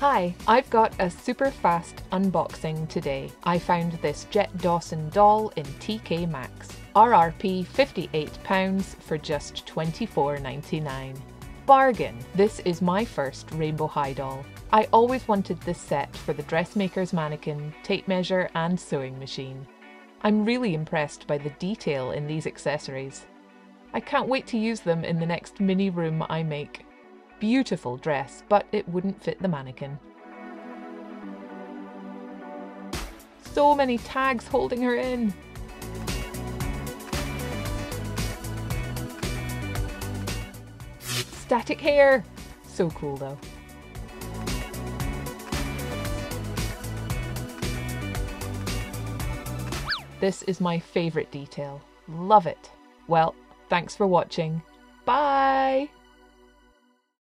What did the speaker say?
Hi, I've got a super fast unboxing today. I found this Jett Dawson doll in TK Maxx. RRP £58 for just $24.99. Bargain! This is my first Rainbow High doll. I always wanted this set for the dressmaker's mannequin, tape measure and sewing machine. I'm really impressed by the detail in these accessories. I can't wait to use them in the next mini room I make. Beautiful dress, but it wouldn't fit the mannequin. So many tags holding her in. Static hair! So cool though. This is my favourite detail. Love it. Well, thanks for watching. Bye!